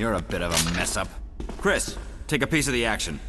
You're a bit of a mess up. Chris, take a piece of the action.